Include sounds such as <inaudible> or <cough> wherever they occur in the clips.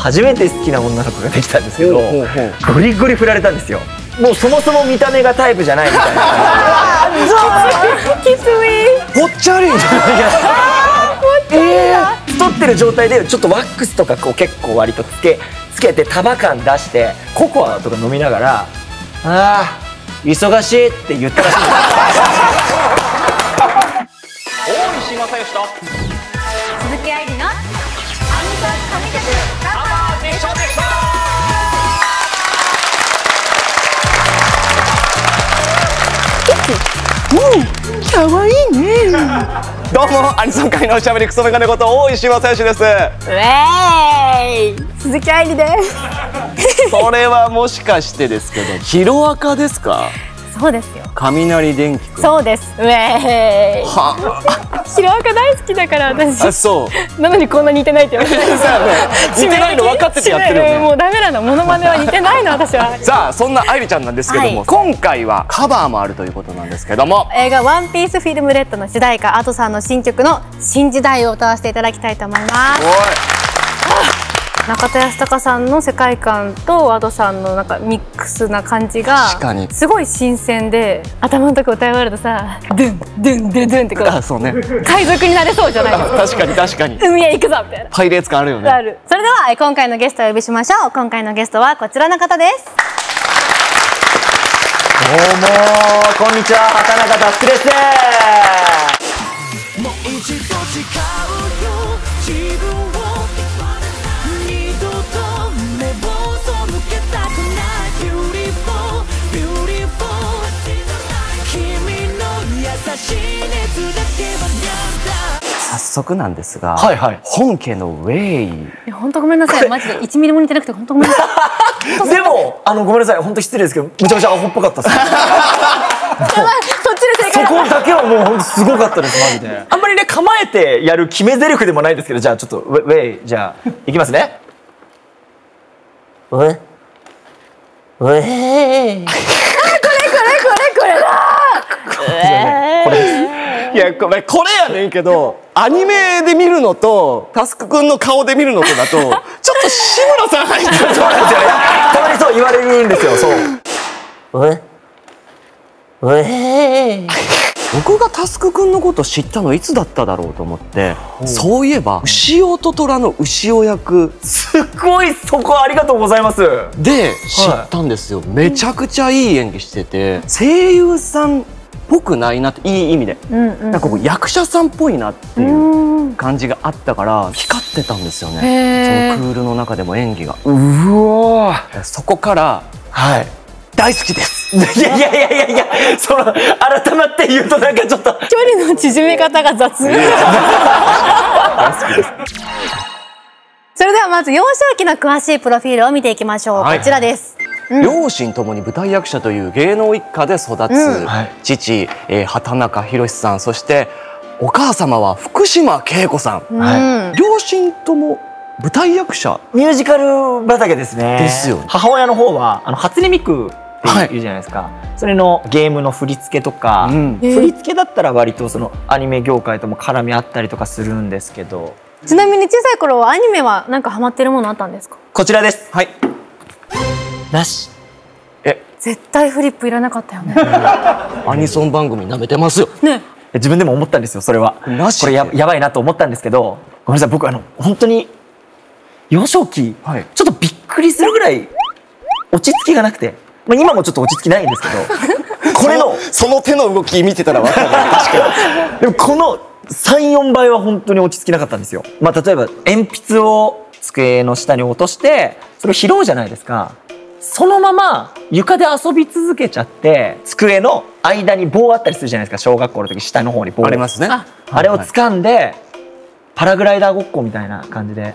初めて好きな女の子ができたんですけどゴリゴリ振られたんですよ。もうそもそも見た目がタイプじゃないみたいな。<laughs> きつい。ぽっちゃりじゃない。えー、太ってる状態でちょっとワックスとかこう結構割とつけつけて束感出してココアとか飲みながら「ああ忙しい」って言ったらしい。んです大石正義と鈴木愛理のアニソン神曲カバーでしょでしょどうもアニソン界のおしゃべりクソメガネこと大石正義ですウェーイ鈴木愛理ですそれはもしかしてですけどヒロアカですかそうですよ。雷電気そうです。ウェーイ。はヒロアカ大好きだから私。あそう。なのにこんな似てないって言われて似てないの分かっててやってるよね。<laughs> もうダメなのモノマネは似てないの私は。さあそんな愛理ちゃんなんですけども、はい。今回はカバーもあるということなんですけども。映画「ワンピースフィルムレッドの主題歌 Ado さんの新曲の「新時代」を歌わせていただきたいと思います中田泰孝さんの世界観と Ado さんのなんかミックスな感じがすごい新鮮で頭のとこ歌い終わるとさ「ドゥンドゥンドゥンドゥン」ってこうあそうね。海賊になれそうじゃない？ですか確かに確かに。海へ行くぞみたいな。パイレーツ感あるよね。ある。それではえ今回のゲストをお呼びしましょう。今回のゲストはこちらの方です。どうもこんにちは。畑中達です速なんですが、はいはい。本家のウェイ。いや本当ごめんなさい。マジで1ミリも似てなくて本当ごめんなさい。<laughs> でもあのごめんなさい。本当失礼ですけどめちゃめちゃアホっぽかったです。<laughs> そっちで正そ解こだけはもう本当すごかったですマジで。<laughs> あんまりね構えてやる決め台詞でもないですけどじゃあちょっとウェイじゃあいきますね。ウェウェイこれだこれですいやこれこれやねんけどアニメで見るのとタスクくんの顔で見るのとだとちょっと志村さん入ってるそうなんですよねたまにそう言われるんですよそう。ウェウェイ僕がタスクくんのこと知ったのいつだっただろうと思ってそういえば牛尾と虎の牛尾役。すごいそこありがとうございます。で知ったんですよ、めちゃくちゃいい演技してて声優さんっぽくないなっていい意味で、うんうん。なんかこう役者さんっぽいなっていう感じがあったから光ってたんですよね。そのクールの中でも演技が。うわそこからはい。大好きです。<laughs> いやいやいやいやいやその改まって言うとなんかちょっと。距離の縮め方が雑。<laughs> それではまず幼少期の詳しいプロフィールを見ていきましょう、はい。こちらです両親ともに舞台役者という芸能一家で育つ、うん。はい父、えー畑中宏さんそしてお母様は福島恵子さん、はうん。両親とも舞台役者。ミュージカル畑ですね。ですよね。母親の方はあの初音ミクっていうじゃないですか、それのゲームの振り付けとか、うん。えー。振り付けだったら割とそのアニメ業界とも絡み合ったりとかするんですけど。ちなみに小さい頃はアニメはなんかハマってるものあったんですか？こちらです。はいなし。え？絶対フリップいらなかったよね。アニソン番組なめてますよ。ね。自分でも思ったんですよそれは。なしこれややばいなと思ったんですけどごめんなさい僕あの本当に幼少期、はい。ちょっとびっくりするぐらい落ち着きがなくて、まあ、今もちょっと落ち着きないんですけど <laughs> これのその手の動き見てたら分かる確か <laughs> でもこの34倍は本当に落ち着きなかったんですよ。まあ、例えば鉛筆を机の下に落としてそれを拾うじゃないですか。そのまま床で遊び続けちゃって机の間に棒あったりするじゃないですか。小学校の時下の方に棒。にありますね。ああれを掴んでパラグライダーごっこみたいな感じで。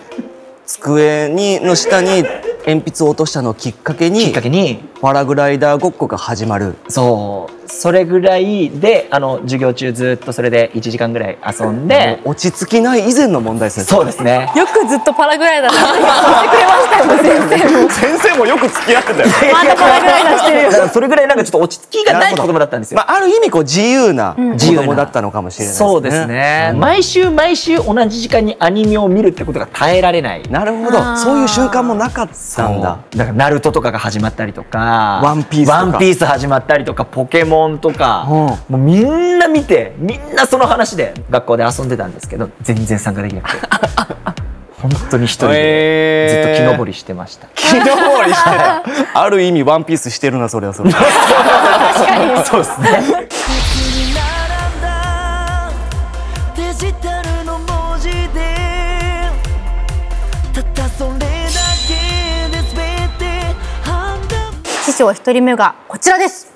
机にの下に鉛筆を落としたのをきっかけきにっかけに。パラグライダーごっこが始まる。そうそれぐらいであの授業中ずっとそれで1時間ぐらい遊んで。もう落ち着きない以前の問題ですねそうですね。よくずっとパラグライダーでやってくれましたよね。先生もよく付き合ってたよ。<laughs> またこれぐらい出してるよ。だからそれぐらいなんかちょっと落ち着きがない子供だったんですよ。まあ、ある意味こう自由な子自由な供だったのかもしれないですね。そうですね、毎週毎週同じ時間にアニメを見るってことが耐えられない。なるほど。そういう瞬間もなかったんだ。だからナルトとかが始まったりとか。ワンピースとか。ワンピース始まったりとかポケモンとか、うん。もうみんな見てみんなその話で学校で遊んでたんですけど全然参加できなくて。<laughs> 本当に一人でずっと木登りしてました、木登りしてた。<laughs> ある意味ワンピースしてるなそれはそれ <laughs> そうですね。に並んだデジタルの文字でたったそれだけで全て判断。師匠一人目がこちらです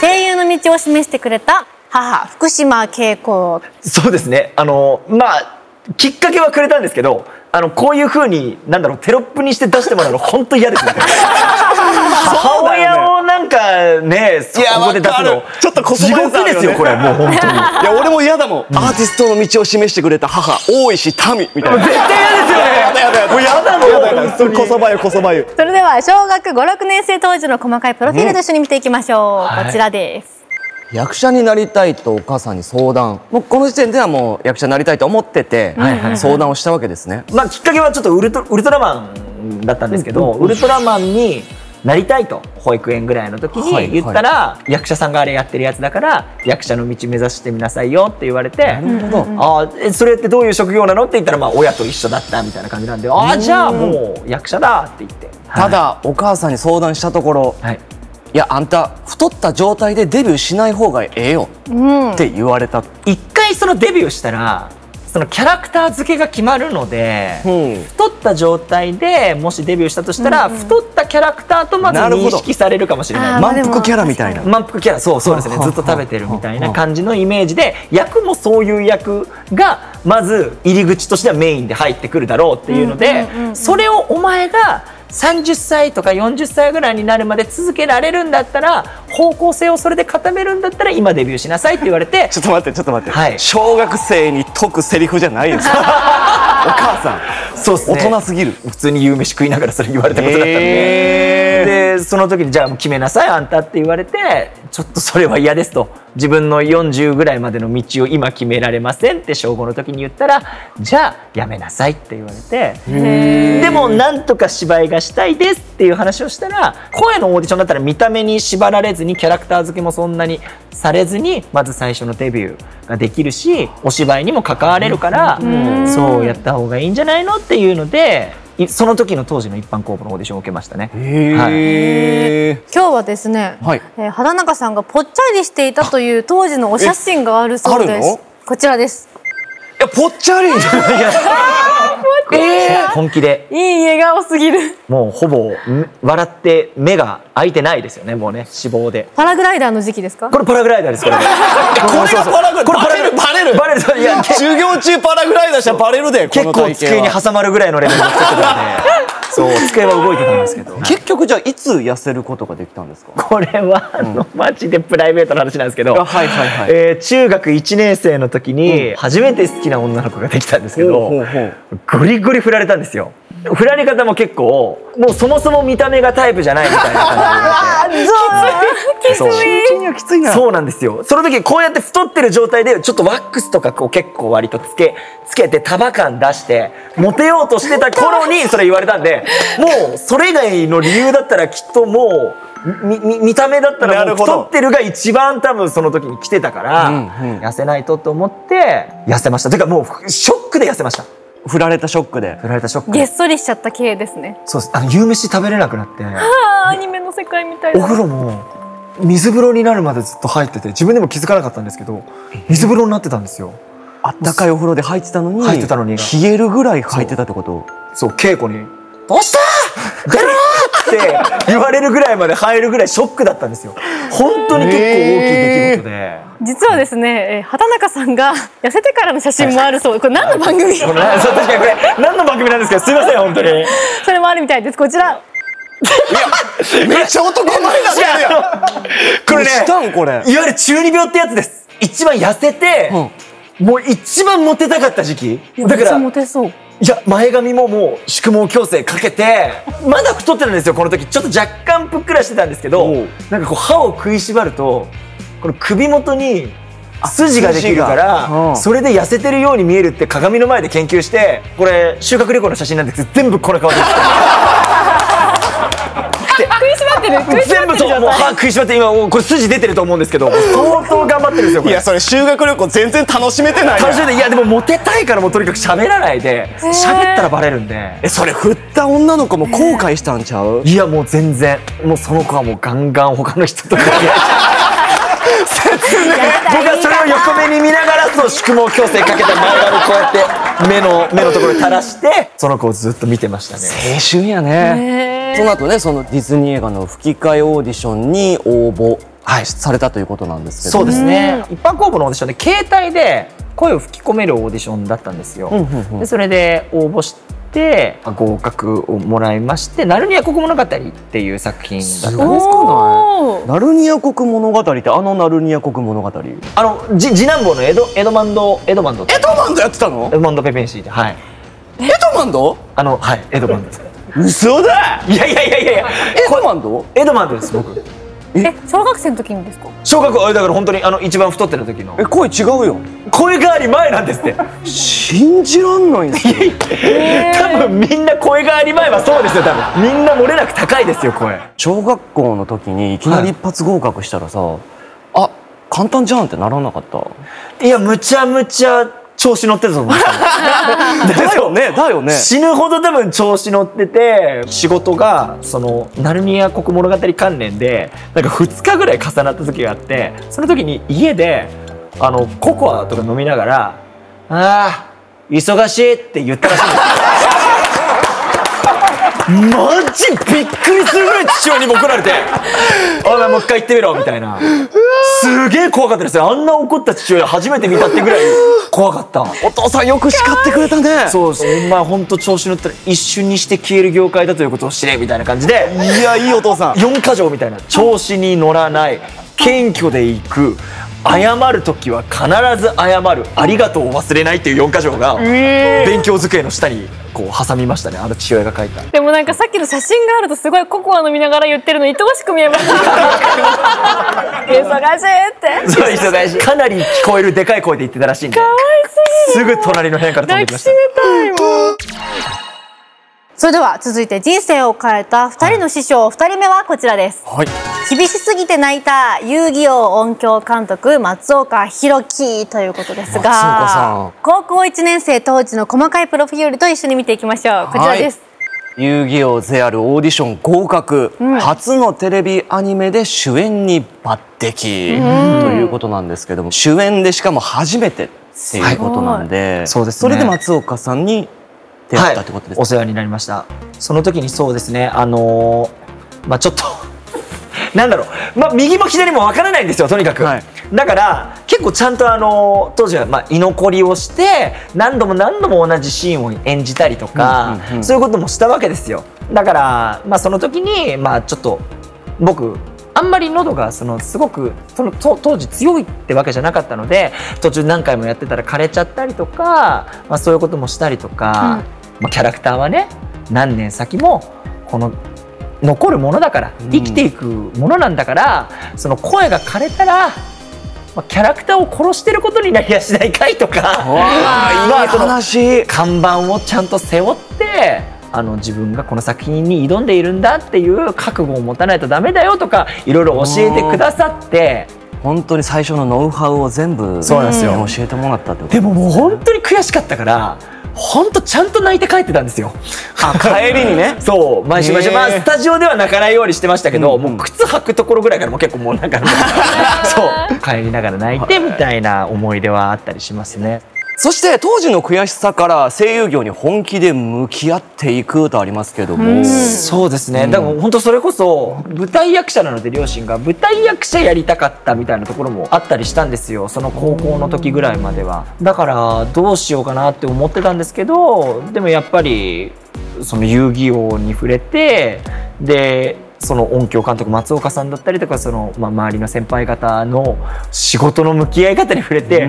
声優の道を示してくれた母福島恵子。そうですね。あのまあきっかけはくれたんですけどあのこういうふうになんだろうテロップにして出してもらうの本当嫌ですね。<laughs> 母親をなんかねいやここで出すのちょっとこそね獄ですよこれもう本当に。<laughs> いや俺も嫌だもん、アーティストの道を示してくれた母大石民みたいな。絶対嫌ですよね。やだやだやだ。もう嫌だもんこそばゆこそばゆそれでは小学56年生当時の細かいプロフィールと一緒に見ていきましょう、はい。こちらです。役者になりたいとお母さんに相談。もうこの時点ではもう役者になりたいと思ってて、相談をしたわけですね。まあきっかけはちょっとウルトウルトラマンだったんですけど、ウルトラマンになりたいと保育園ぐらいの時はいに言ったら、役者さんがあれやってるやつだから役者の道目指してみなさいよって言われてなるほど、あそれってどういう職業なの？って言ったらまあ親と一緒だったみたいな感じなんでああじゃあもう役者だって言って。ただ、お母さんに相談したところはい、いやあんた太った状態でデビューしない方がええようんって言われた、一回そのデビューしたらそのキャラクター付けが決まるので、う。ん太った状態でもしデビューしたとしたら、太ったキャラクターとまず認識されるかもしれない。満腹キャラみたいな。満腹キャラ。そうそうですね。はあずっと食べてるみたいな感じのイメージで役もそういう役がまず入り口としてはメインで入ってくるだろうっていうのでそれをお前が30歳とか40歳ぐらいになるまで続けられるんだったら方向性をそれで固めるんだったら今デビューしなさいって言われて <laughs> ちょっと待ってちょっと待って、はい。小学生に解くセリフじゃないです <laughs> お母さん。そうね。大人すぎる。普通に夕飯食いながらそれ言われたことだったんで、へでその時にじゃあもう決めなさいあんたって言われてちょっとそれは嫌ですと。自分の40ぐらいまでの道を今決められませんって小5の時に言ったらじゃあやめなさいって言われて。でもなんとか芝居がしたいですっていう話をしたら声のオーディションだったら見た目に縛られずにキャラクター付けもそんなにされずにまず最初のデビューができるしお芝居にも関われるからそうやった方がいいんじゃないのっていうのでいその時の当時の一般公募のオーディションを受けましたね。へえ、今日はですね、はい。えー畑中さんがぽっちゃりしていたという当時のお写真があるそうです。こちらです。いやぽっちゃりえー本気で。いい笑顔すぎる。もうほぼん笑って目が開いてないですよねもうね脂肪で。パラグライダーの時期ですか？これパラグライダーですこれ。<laughs> これがパラグライダー。これバレるバレる。バレる。いやけ授業中パラグライダーしたらバレるでこ結構机に挟まるぐらいのレベルってたんでそう机は動いてたんですけど。<laughs> 結局じゃあいつ痩せることができたんですか？これはあの、マジでプライベートな話なんですけど、あはいはいはい。えー中学1年生の時に初めて好きな女の子ができたんですけど、ほうほうほうゴリゴリ振られたんですよ。振られ方も結構もうそもそも見た目がタイプじゃないみたいな感じで <laughs> そう。にはきついな。そうなんですよ。その時こうやって太ってる状態でちょっとワックスとかこう結構割とつけつけて束感出してモテようとしてた頃にそれ言われたんでもうそれ以外の理由だったらきっともうみみ見た目だったら太ってるが一番多分その時に来てたから、うんうん。痩せないとと思って痩せました。てかもうショックで痩せました振られたショックで。振られたショック。げっそりしちゃった系ですね。そうです。あの夕飯食べれなくなって。<laughs> あーアニメの世界みたいおな風呂も水風呂になるまでずっと入ってて自分でも気づかなかったんですけど水風呂になってたんですよ。あったかいお風呂で入ってたのに入ってたのに。冷えるぐらい入ってたってこと？そう稽古に「どうした？出ろ!」って言われるぐらいまで入るぐらいショックだったんですよ。本当に結構大きい出来事で、実はですね、えー畑中さんが痩せてからの写真もあるそう。これ何の番組？<laughs> 確かにこれ何の番組なんですけどすいません本当に。それもあるみたいです。こちら。めっちゃ男前だったよこれねしたんこれ？いわゆる中二病ってやつです。一番痩せて、もう一番モテたかった時期。だかめっちゃらモテそういや前髪ももう宿毛矯正かけてまだ太ってたんですよこの時。ちょっと若干ぷっくらしてたんですけどなんかこう歯を食いしばるとこの首元に筋ができるからそれで痩せてるように見えるって鏡の前で研究してこれ修学旅行の写真なんですけど全部この顔で食全部ってるそうもう歯食いしばって今もうこれ筋出てると思うんですけど相当頑張ってるんですよこれ。いやそれ修学旅行全然楽しめてない。楽しんでいやでもモテたいからもうとにかく喋らないで喋ったらバレるんで。えそれ振った女の子も後悔したんちゃう？いやもう全然。もうその子はもうガンガン他の人とか僕はそれを横目に見ながらそう宿毛矯正かけた前髪こうやって目の目のところに垂らしてその子をずっと見てましたね。青春やねその後ねそのディズニー映画の吹き替えオーディションに応募、はい、されたということなんですけど。そうですね。一般公募のオーディションで携帯で声を吹き込めるオーディションだったんですよ、うんうんうん。でそれで応募して合格をもらいまして「ナルニア国物語」っていう作品だったんですおー。ナルニア国物語ってあのナルニア国物語？エあのじ次男坊のエドエドマンドエドマンドエドマンドやってたの？ドマンドペペンシーではい。エドマンド？あのはいエドマンド嘘だ。いやいやいやいや。いやエドマンドエドマンドです僕。え？小学生の時にですか？小学校だから本当にあの一番太ってる時の。え声違うよ。声変わり前なんですって。信じらんないんですよ。多分みんな声変わり前はそうですよ多分。みんな漏れなく高いですよ声。小学校の時にいきなり一発合格したらさ、あ簡単じゃんってならなかった？いやむちゃむちゃ調子乗ってたと思うんですよ。<laughs> だよねだよね。死ぬほど多分調子乗ってて仕事がそのナルニア国物語関連でなんか2日ぐらい重なった時があってその時に家であのココアとか飲みながら「ああ忙しい」って言ったらしいんですよ。<laughs> マジびっくりするぐらい父親にボコられて <laughs>「お前もう一回言ってみろ」みたいなすげえ怖かったですよあんな怒った父親初めて見たってぐらい怖かった。お父さんよく叱ってくれたね。そうそうお前ほんと調子乗ったら一瞬にして消える業界だということを知れみたいな感じで。いやいいお父さん。4箇条みたいな。調子に乗らない。謙虚でいく謝る時は必ず謝るありがとうを忘れないっていう4箇条が勉強机の下にこう挟みましたね。あの父親が書いた。でもなんかさっきの写真があるとすごいココア飲みながら言ってるの愛おしく見えます。<laughs> 忙しいって。そう忙しい。かなり聞こえるでかい声で言ってたらしいんで。すぐ隣の部屋から飛んできました。たいもうそれでは続いて人生を変えた2人の師匠、2人目はこちらです。はい。厳しすぎて泣いた遊戯王音響監督松岡弘樹ということですが松岡さん。高校1年生当時の細かいプロフィールと一緒に見ていきましょう。こちらです、遊戯王ゼアルオーディション合格、初のテレビアニメで主演に抜擢、ということなんですけども主演でしかも初めてっていうことなんで、そうですね。それで松岡さんに出会ったってことですか、お世話になりました。その時にそうですねあのーまあちょっと <laughs> なんだろう、まあ、右も左も分からないんですよとにかく、はい。だから結構ちゃんとあのー当時はまあ居残りをして何度も何度も同じシーンを演じたりとか、うんうんうん。そういうこともしたわけですよ。だから、まあ、その時にまあちょっと僕あんまり喉がそのすごくそのと当時強いってわけじゃなかったので途中何回もやってたら枯れちゃったりとか、まあ、そういうこともしたりとか、まあ、キャラクターはね何年先もこの残るものだからうん。生きていくものなんだから、その声が枯れたら、まあ、キャラクターを殺してることになりやしないかいとか。わまあいいあその話。看板をちゃんと背負ってあの自分がこの作品に挑んでいるんだっていう覚悟を持たないとダメだよとかいろいろ教えてくださって。本当に最初のノウハウを全部そうなんですよ。教えてもらったってことでももう本当に悔しかったから本当ちゃんと泣いて帰ってたんですよ。あ帰りにね <laughs> そう毎週毎週まあスタジオでは泣かないようにしてましたけど、うんうんもう靴履くところぐらいからもう結構もうなんか <laughs> そう帰りながら泣いてみたいな思い出はあったりしますね。そして当時の悔しさから声優業に本気で向き合っていくとありますけども、そうですね、だから本当それこそ舞台役者なので両親が舞台役者やりたかったみたいなところもあったりしたんですよ。その高校の時ぐらいまでは。だからどうしようかなって思ってたんですけどでもやっぱりその遊戯王に触れてでその音響監督松岡さんだったりとかその、まあ、周りの先輩方の仕事の向き合い方に触れて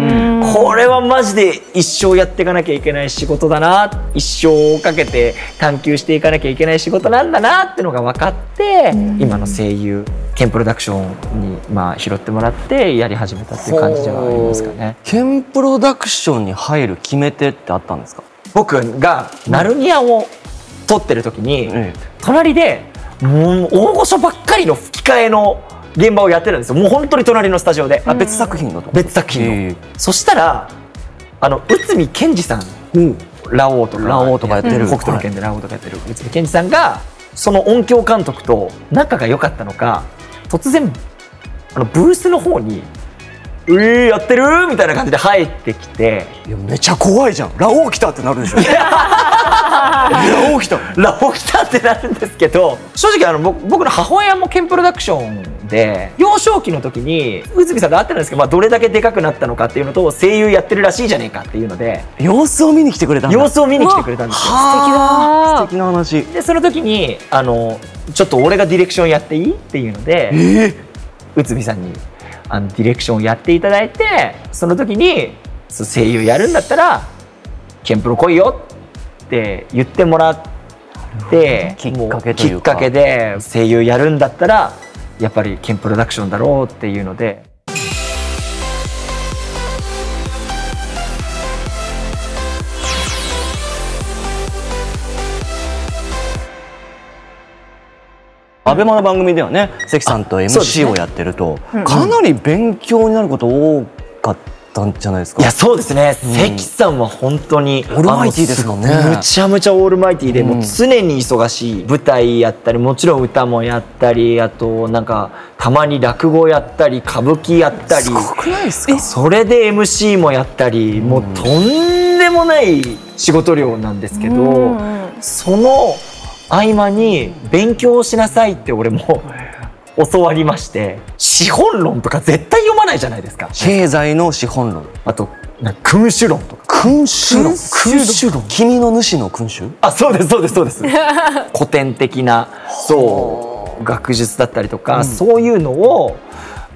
これはマジで一生やっていかなきゃいけない仕事だな一生をかけて探求していかなきゃいけない仕事なんだなっていうのが分かって今の声優ケンプロダクションに、まあ、拾ってもらってやり始めたっていう感じではありますかね。ケンプロダクションに入る決め手ってあったんですか？僕がナルニアを撮ってる時に、ええ。隣でもう大御所ばっかりの吹き替えの現場をやってるんですよ。もう本当に隣のスタジオで、あ別作品のと別作品の、えそしたらあの内海賢二さん。ラオウとか。ラオウとかやってる。北斗の拳でラオウとかやってる。内海賢二さんがその音響監督と仲が良かったのか突然あのブースの方に「うえー、やってる?」みたいな感じで入ってきて。いやめちゃ怖いじゃん。ラオウ来たってなるでしょ。<laughs> ラオウ来た。ラオ来たってなるんですけど正直あの僕僕の母親もケンプロダクションで幼少期の時に内海さんと会ってたんですけど、まあ、どれだけでかくなったのかっていうのと声優やってるらしいじゃねえかっていうので様子を見に来てくれたんだ。様子を見に来てくれたんですよ。はあ素敵な話。でその時にあのちょっと俺がディレクションやっていい？っていうので、内海さんにあのディレクションをやっていただいてその時に声優やるんだったらケンプロ来いよって言ってもらってきっかけきっかけで声優やるんだったらやっぱりケンプロダクションだろうっていうのでアベマの番組ではね関さんと MC ね。をやってると、かなり勉強になること多かったんじゃないですか？いやそうですね、関さんは本当にオールマイティーですもんね。むちゃむちゃオールマイティーで、うん。もう常に忙しい舞台やったりもちろん歌もやったりあとなんかたまに落語やったり歌舞伎やったり。すごくないですか？それで MC もやったり、もうとんでもない仕事量なんですけど、その合間に勉強しなさいって俺も <laughs> 教わりまして資本論とか絶対読まないじゃないですか。経済の資本論。あと君主論とか。君主論。君主論。君の主の君主？あそうですそうですそうです。<laughs> 古典的なそう学術だったりとか、そういうのを、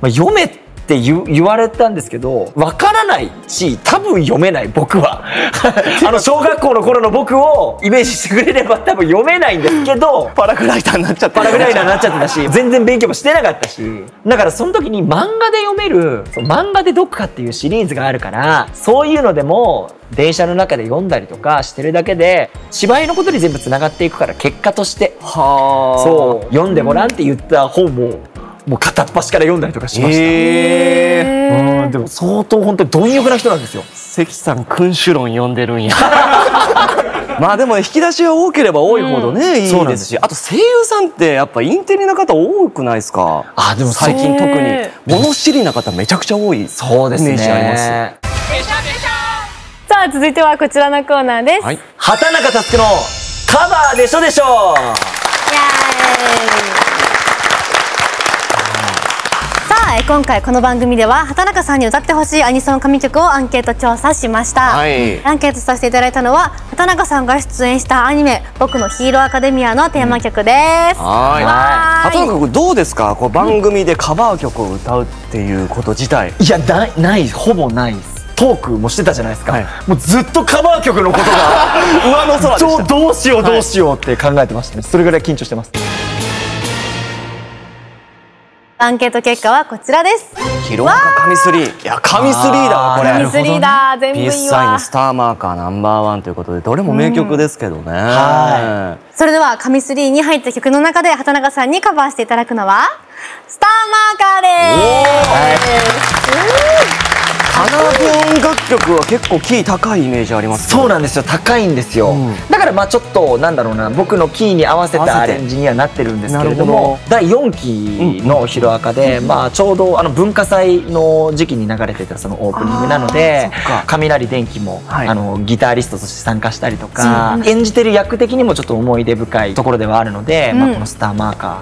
まあ、読めって言言われたんですけどわからないし多分読めない僕は。<laughs> あの小学校の頃の僕をイメージしてくれれば多分読めないんですけどパラグライダーになっちゃった。パラグライダーになっちゃってたし <laughs> 全然勉強もしてなかったし。だからその時に漫画で読める漫画で読破っていうシリーズがあるからそういうのでも電車の中で読んだりとかしてるだけで芝居のことに全部つながっていくから結果として。はあ。そう読んでごらんって言った本ももう片っ端から読んだりとかしました。へえうんでも相当本当に貪欲な人なんですよ。関さん君主論読んでるんや。<laughs> まあでも引き出しが多ければ多いほどね、いそういですすよ。あと声優さんってやっぱインテリな方多くないですか？あでも最近特に。へ物知りな方めちゃくちゃ多いそうですイメージあります。ね。さあ続いてはこちらのコーナーです、はい。畑中佑のカバーでしょでしょさ今回この番組では畑中さんに歌ってほしいアニソン神曲をアンケート調査しました、はい。アンケートさせていただいたのは畑中さんが出演したアニメ「僕のヒーローアカデミア」のテーマ曲です、はい。はーい。畑中君どうですか？こう番組でカバー曲を歌うっていうこと自体。いやないないほぼないです。トークもしてたじゃないですか、はい。もうずっとカバー曲のことが <laughs> 上の空でした。どうどうしようどうしようって考えてましたね。それぐらい緊張してますアンケート結果はこちらです。ヒロアカ神スリー。いや神スリーだわこれあーなるほどねミスリーダー全部いいわ。スサインスターマーカーナンバーワンということでどれも名曲ですけどね、はそれでは神3に入った曲の中で畑中さんにカバーしていただくのはスターマーカーです。花音楽曲は結構キー高いイメージありますそうなんんですよ。高いんですよ、うん。だからまあちょっとなんだろうな。僕のキーに合わせたアレンジにはなってるんですけれども第4期の「ヒロアカで」まあちょうどあの文化祭の時期に流れてたそのオープニングなので雷電気も、はい。あのギタリストとして参加したりとか演じてる役的にもちょっと思い出深いところではあるので、まあ、この「スターマーカー」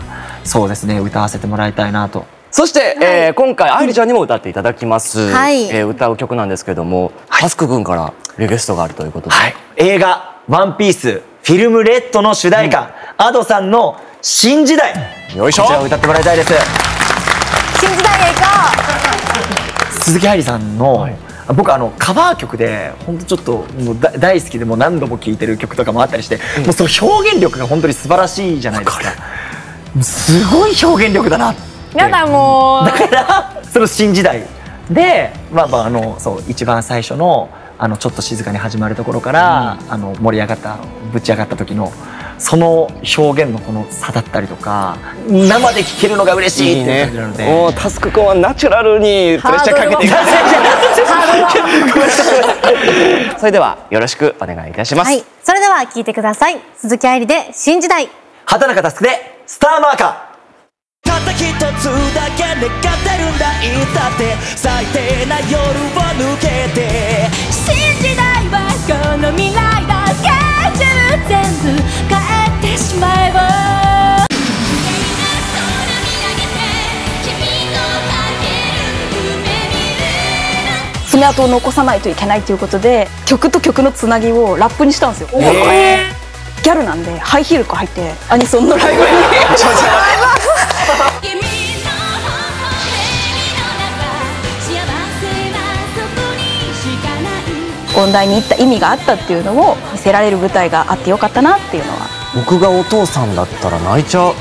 そうですね歌わせてもらいたいなと。そして、えー今回愛理ちゃんにも歌っていただきます、はい。えー歌う曲なんですけども、タスク君からリクエストがあるということで、はい、映画「ワンピースフィルムレッドの主題歌、Ado さんの「新時代。よいしょ。こちらを歌ってもらいたいです。新時代へ行こ鈴木愛理さんの、僕あのカバー曲で本当ちょっともうだ大好きでもう何度も聴いてる曲とかもあったりして、もうその表現力が本当に素晴らしいじゃないですか。すごい表現力だなっやだも。う <laughs> だからその新時代でまあまああのそう一番最初のあのちょっと静かに始まるところから、あの盛り上がったぶち上がった時のその表現のこの差だったりとか生で聴けるのが嬉しいっていう感じなので。もうタスクコンはナチュラルにプレッシャーかけていく。<laughs> それではよろしくお願いいたします、はい。それでは聞いてください。鈴木愛理で新時代。畑中佑でスターマーカーたった一つだけ願ってるんだ。いつだって最低な夜を抜けて。新時代はこの未来だスケジュール全部変えてしまえば。爪痕を残さないといけないということで曲と曲のつなぎをラップにしたんですよ、ギャルなんでハイヒールとか入ってアニソンのライブに音大に行った意味があったっていうのを見せられる舞台があってよかったなっていうのは。僕がお父さんだったら泣いちゃう